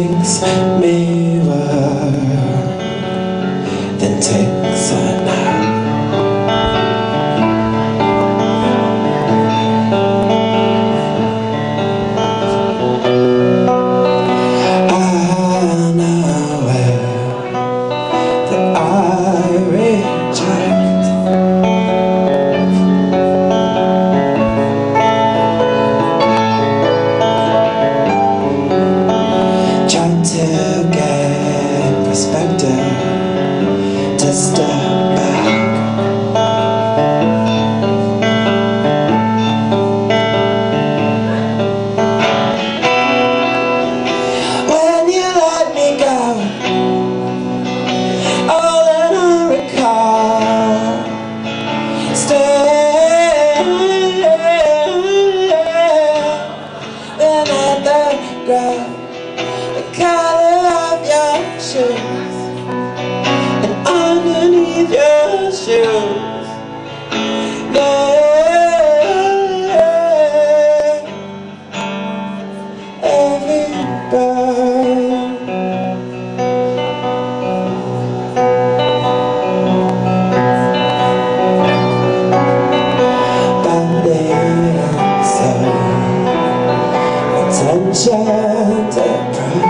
things mirror Then take together. enchanted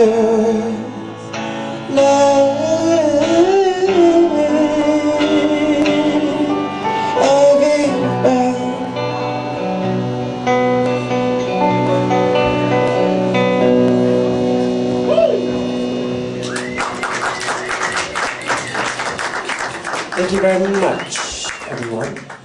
I Thank you very much, everyone.